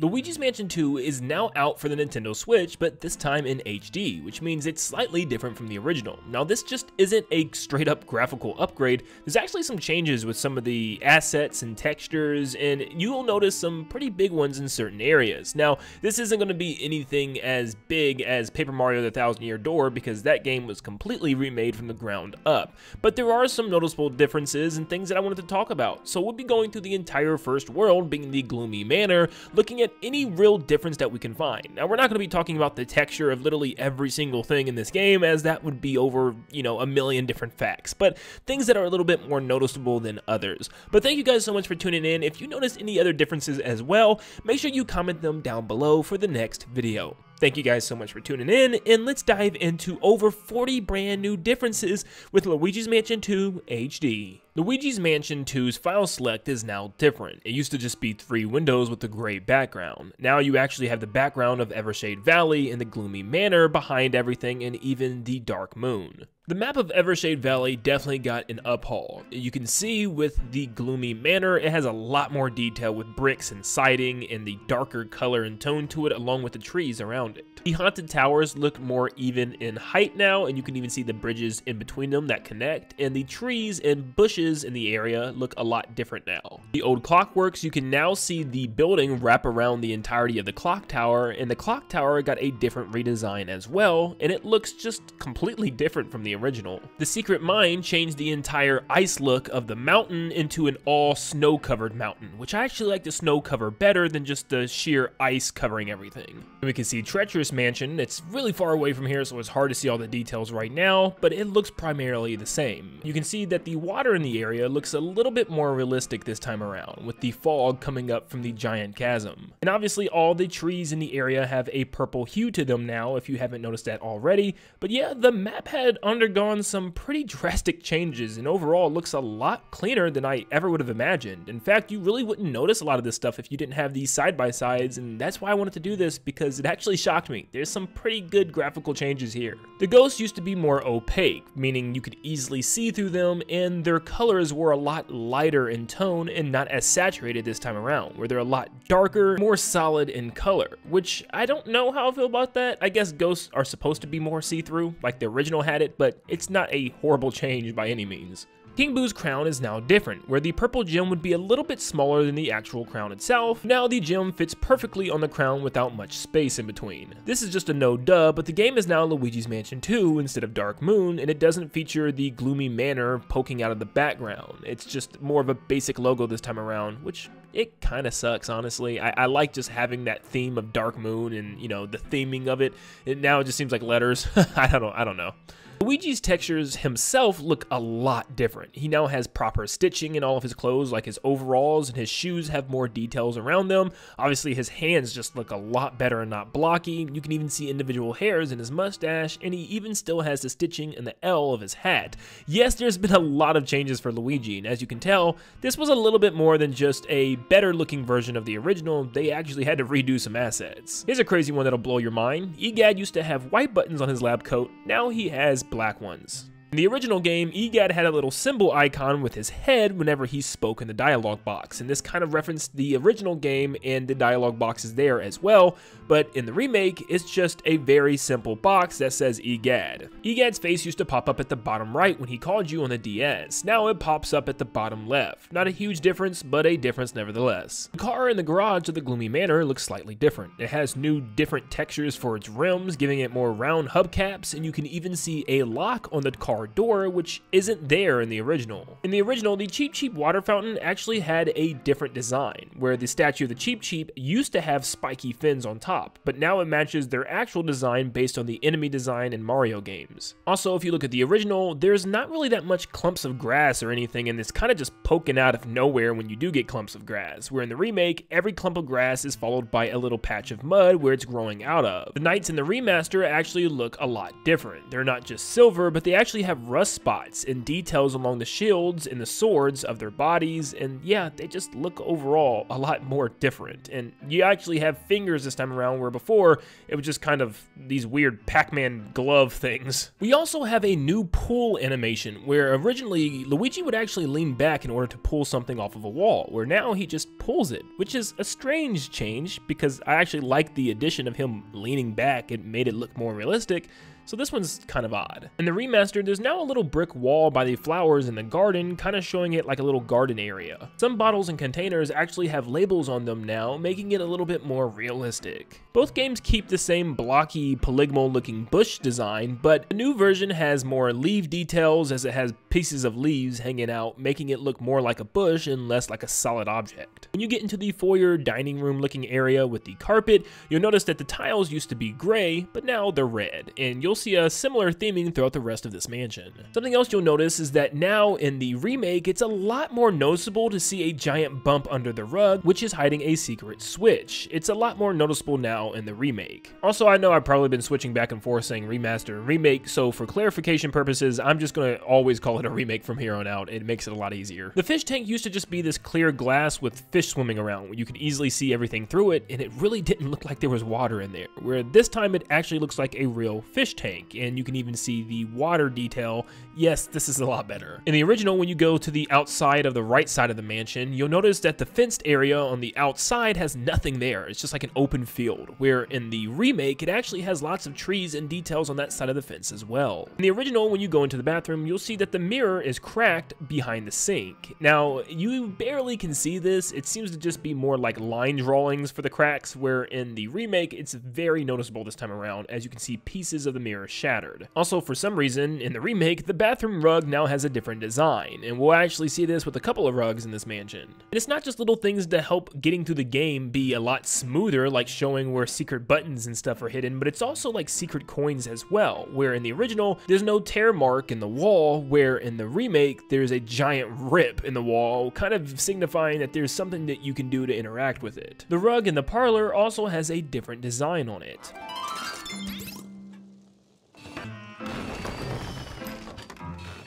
Luigi's Mansion 2 is now out for the Nintendo Switch, but this time in HD, which means it's slightly different from the original. Now this just isn't a straight up graphical upgrade, there's actually some changes with some of the assets and textures, and you'll notice some pretty big ones in certain areas. Now, this isn't going to be anything as big as Paper Mario The Thousand Year Door, because that game was completely remade from the ground up, but there are some noticeable differences and things that I wanted to talk about. So we'll be going through the entire first world, being the Gloomy Manor, looking at at any real difference that we can find. Now, we're not going to be talking about the texture of literally every single thing in this game, as that would be over, you know, a million different facts, but things that are a little bit more noticeable than others. But thank you guys so much for tuning in. If you notice any other differences as well, make sure you comment them down below for the next video. Thank you guys so much for tuning in, and let's dive into over 40 brand new differences with Luigi's Mansion 2 HD. Luigi's Mansion 2's file select is now different. It used to just be three windows with a gray background. Now you actually have the background of Evershade Valley and the gloomy manor behind everything and even the dark moon. The map of Evershade Valley definitely got an uphaul. You can see with the gloomy manor, it has a lot more detail with bricks and siding and the darker color and tone to it along with the trees around it. The haunted towers look more even in height now and you can even see the bridges in between them that connect and the trees and bushes in the area look a lot different now. The old clockworks, you can now see the building wrap around the entirety of the clock tower and the clock tower got a different redesign as well and it looks just completely different from the original. The secret mine changed the entire ice look of the mountain into an all snow covered mountain, which I actually like the snow cover better than just the sheer ice covering everything. And we can see Treacherous Mansion. It's really far away from here, so it's hard to see all the details right now, but it looks primarily the same. You can see that the water in the area looks a little bit more realistic this time around, with the fog coming up from the giant chasm. And obviously all the trees in the area have a purple hue to them now, if you haven't noticed that already, but yeah, the map had under undergone some pretty drastic changes and overall looks a lot cleaner than I ever would have imagined. In fact, you really wouldn't notice a lot of this stuff if you didn't have these side-by-sides and that's why I wanted to do this because it actually shocked me. There's some pretty good graphical changes here. The ghosts used to be more opaque, meaning you could easily see through them and their colors were a lot lighter in tone and not as saturated this time around, where they're a lot darker, more solid in color, which I don't know how I feel about that. I guess ghosts are supposed to be more see-through, like the original had it, but it's not a horrible change by any means. King Boo's crown is now different, where the purple gem would be a little bit smaller than the actual crown itself. Now the gem fits perfectly on the crown without much space in between. This is just a no duh, but the game is now Luigi's Mansion 2 instead of Dark Moon, and it doesn't feature the gloomy manor poking out of the background. It's just more of a basic logo this time around, which it kind of sucks, honestly. I, I, like just having that theme of Dark Moon and, you know, the theming of it. It now it just seems like letters. I don't. I don't know. Luigi's textures himself look a lot different. He now has proper stitching in all of his clothes, like his overalls and his shoes have more details around them. Obviously, his hands just look a lot better and not blocky. You can even see individual hairs in his mustache, and he even still has the stitching in the L of his hat. Yes, there's been a lot of changes for Luigi, and as you can tell, this was a little bit more than just a better looking version of the original. They actually had to redo some assets. Here's a crazy one that'll blow your mind. Egad used to have white buttons on his lab coat. Now he has black ones. In the original game, EGAD had a little symbol icon with his head whenever he spoke in the dialogue box, and this kind of referenced the original game and the dialogue boxes there as well, but in the remake, it's just a very simple box that says EGAD. EGAD's face used to pop up at the bottom right when he called you on the DS, now it pops up at the bottom left. Not a huge difference, but a difference nevertheless. The car in the garage of the Gloomy Manor looks slightly different. It has new different textures for its rims, giving it more round hubcaps, and you can even see a lock on the car door, which isn't there in the original. In the original, the Cheep Cheep water fountain actually had a different design, where the statue of the Cheep Cheep used to have spiky fins on top, but now it matches their actual design based on the enemy design in Mario games. Also, if you look at the original, there's not really that much clumps of grass or anything, and it's kind of just poking out of nowhere when you do get clumps of grass, where in the remake, every clump of grass is followed by a little patch of mud where it's growing out of. The knights in the remaster actually look a lot different. They're not just silver, but they actually have have rust spots and details along the shields and the swords of their bodies, and yeah, they just look overall a lot more different. And you actually have fingers this time around, where before it was just kind of these weird Pac-Man glove things. We also have a new pull animation, where originally Luigi would actually lean back in order to pull something off of a wall, where now he just pulls it, which is a strange change because I actually like the addition of him leaning back. It made it look more realistic, so this one's kind of odd. In the remaster, there's now a little brick wall by the flowers in the garden, kind of showing it like a little garden area. Some bottles and containers actually have labels on them now, making it a little bit more realistic. Both games keep the same blocky, polygonal looking bush design, but the new version has more leaf details as it has pieces of leaves hanging out, making it look more like a bush and less like a solid object. When you get into the foyer dining room looking area with the carpet, you'll notice that the tiles used to be gray, but now they're red, and you'll see a similar theming throughout the rest of this mansion. Something else you'll notice is that now in the remake, it's a lot more noticeable to see a giant bump under the rug, which is hiding a secret switch. It's a lot more noticeable now in the remake. Also, I know I've probably been switching back and forth saying remaster and remake, so for clarification purposes, I'm just gonna always call it a remake from here on out. It makes it a lot easier. The fish tank used to just be this clear glass with fish swimming around, you could easily see everything through it, and it really didn't look like there was water in there, where this time it actually looks like a real fish tank tank, and you can even see the water detail. Yes, this is a lot better. In the original, when you go to the outside of the right side of the mansion, you'll notice that the fenced area on the outside has nothing there. It's just like an open field, where in the remake, it actually has lots of trees and details on that side of the fence as well. In the original, when you go into the bathroom, you'll see that the mirror is cracked behind the sink. Now, you barely can see this. It seems to just be more like line drawings for the cracks, where in the remake, it's very noticeable this time around, as you can see pieces of the mirror shattered. Also, for some reason, in the remake, the bathroom rug now has a different design, and we'll actually see this with a couple of rugs in this mansion. And it's not just little things to help getting through the game be a lot smoother, like showing where secret buttons and stuff are hidden, but it's also like secret coins as well, where in the original, there's no tear mark in the wall, where in the remake, there's a giant rip in the wall, kind of signifying that there's something that you can do to interact with it. The rug in the parlor also has a different design on it.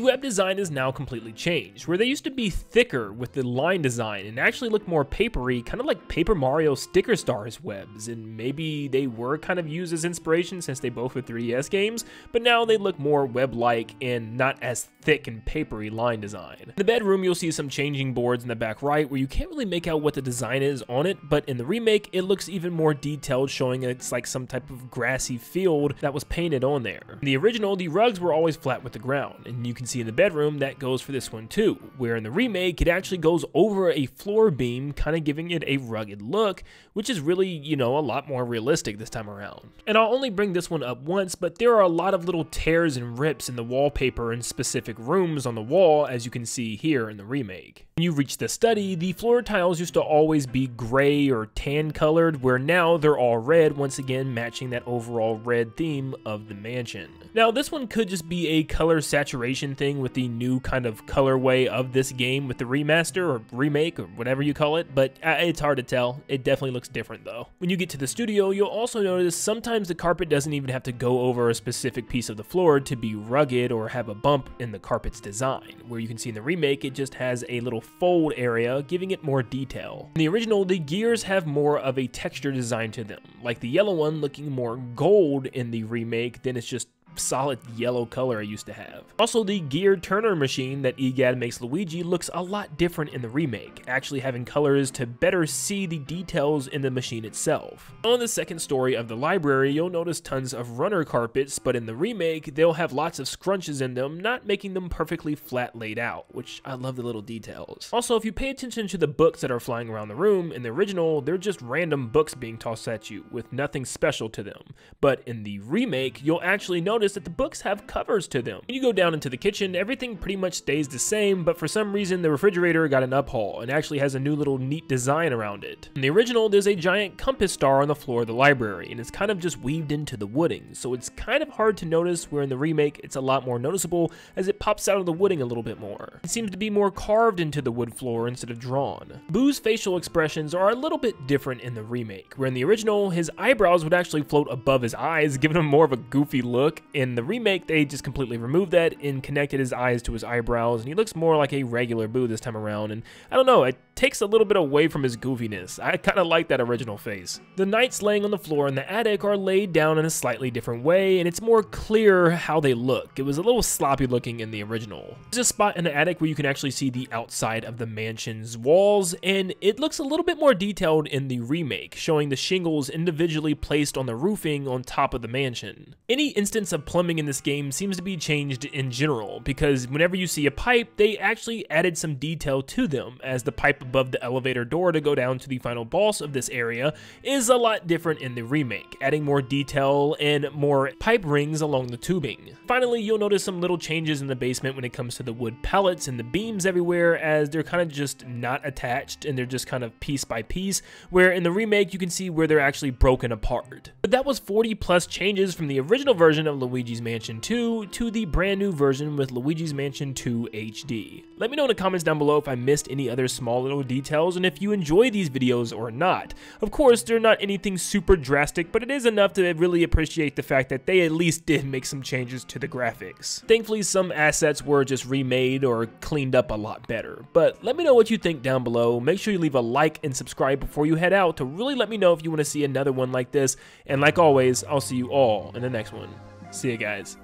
The web design is now completely changed, where they used to be thicker with the line design and actually look more papery, kind of like Paper Mario Sticker Star's webs, and maybe they were kind of used as inspiration since they both were 3DS games, but now they look more web-like and not as thick and papery line design. In the bedroom, you'll see some changing boards in the back right where you can't really make out what the design is on it, but in the remake, it looks even more detailed, showing it's like some type of grassy field that was painted on there. In the original, the rugs were always flat with the ground, and you can see in the bedroom, that goes for this one too, where in the remake, it actually goes over a floor beam, kind of giving it a rugged look, which is really, you know, a lot more realistic this time around. And I'll only bring this one up once, but there are a lot of little tears and rips in the wallpaper in specific rooms on the wall, as you can see here in the remake. When you reach the study, the floor tiles used to always be gray or tan colored, where now they're all red, once again matching that overall red theme of the mansion. Now, this one could just be a color saturation thing with the new kind of colorway of this game with the remaster or remake or whatever you call it, but uh, it's hard to tell. It definitely looks different though. When you get to the studio, you'll also notice sometimes the carpet doesn't even have to go over a specific piece of the floor to be rugged or have a bump in the carpet's design. Where you can see in the remake, it just has a little fold area, giving it more detail. In the original, the gears have more of a texture design to them, like the yellow one looking more gold in the remake than it's just solid yellow color I used to have. Also, the gear turner machine that EGAD makes Luigi looks a lot different in the remake, actually having colors to better see the details in the machine itself. On the second story of the library, you'll notice tons of runner carpets, but in the remake, they'll have lots of scrunches in them, not making them perfectly flat laid out, which I love the little details. Also, if you pay attention to the books that are flying around the room, in the original, they're just random books being tossed at you, with nothing special to them. But in the remake, you'll actually notice notice that the books have covers to them. When you go down into the kitchen, everything pretty much stays the same, but for some reason the refrigerator got an uphaul and actually has a new little neat design around it. In the original, there's a giant compass star on the floor of the library, and it's kind of just weaved into the wooding, so it's kind of hard to notice where in the remake it's a lot more noticeable as it pops out of the wooding a little bit more. It seems to be more carved into the wood floor instead of drawn. Boo's facial expressions are a little bit different in the remake, where in the original, his eyebrows would actually float above his eyes, giving him more of a goofy look, In the remake, they just completely removed that and connected his eyes to his eyebrows, and he looks more like a regular Boo this time around, and I don't know, it takes a little bit away from his goofiness. I kinda like that original face. The knights laying on the floor in the attic are laid down in a slightly different way, and it's more clear how they look. It was a little sloppy looking in the original. There's a spot in the attic where you can actually see the outside of the mansion's walls, and it looks a little bit more detailed in the remake, showing the shingles individually placed on the roofing on top of the mansion. Any instance of plumbing in this game seems to be changed in general, because whenever you see a pipe, they actually added some detail to them, as the pipe above the elevator door to go down to the final boss of this area is a lot different in the remake, adding more detail and more pipe rings along the tubing. Finally, you'll notice some little changes in the basement when it comes to the wood pallets and the beams everywhere, as they're kind of just not attached and they're just kind of piece by piece, where in the remake you can see where they're actually broken apart. But that was 40 plus changes from the original version of Luigi's Mansion 2 to the brand new version with Luigi's Mansion 2 HD. Let me know in the comments down below if I missed any other small little details and if you enjoy these videos or not. Of course, they're not anything super drastic, but it is enough to really appreciate the fact that they at least did make some changes to the graphics. Thankfully, some assets were just remade or cleaned up a lot better. But let me know what you think down below. Make sure you leave a like and subscribe before you head out to really let me know if you want to see another one like this. And like always, I'll see you all in the next one. See you guys.